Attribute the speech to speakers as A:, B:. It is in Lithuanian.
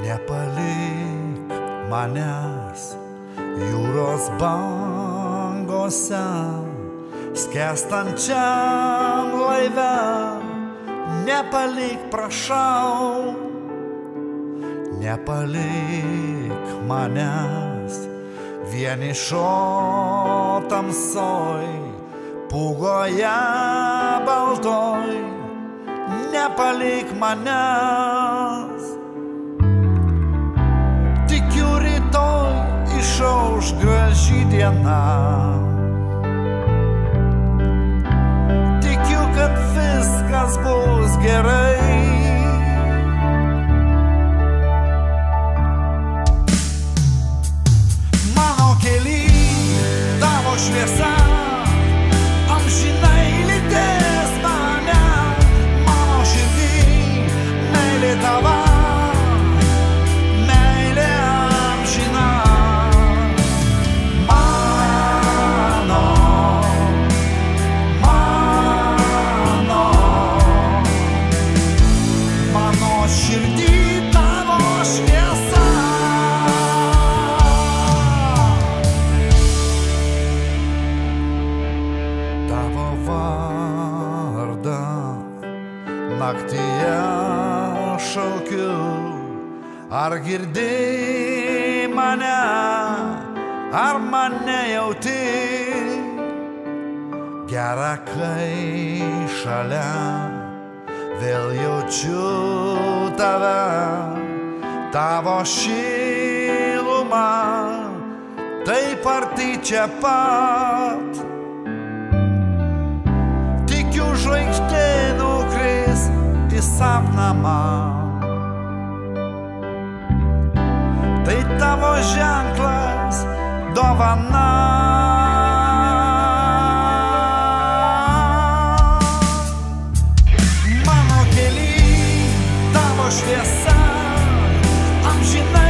A: Nepalik manęs jūros bangose, skestančiam laive, nepalik prašau, nepalik manęs vienišo tamsoj, pugoje baltoj, nepalik manęs. Išauš graži diena. Tavo vardą. Naktyje šaukiu, ar girdi mane, ar mane jauti, gera kai šalia, vėl jaučiu tave, tavo šilumą, taip arti čia pat žvaigždžių žvaigždė nukris į sapną man. Tai tavo ženklas, dovana. šviesa, amžina.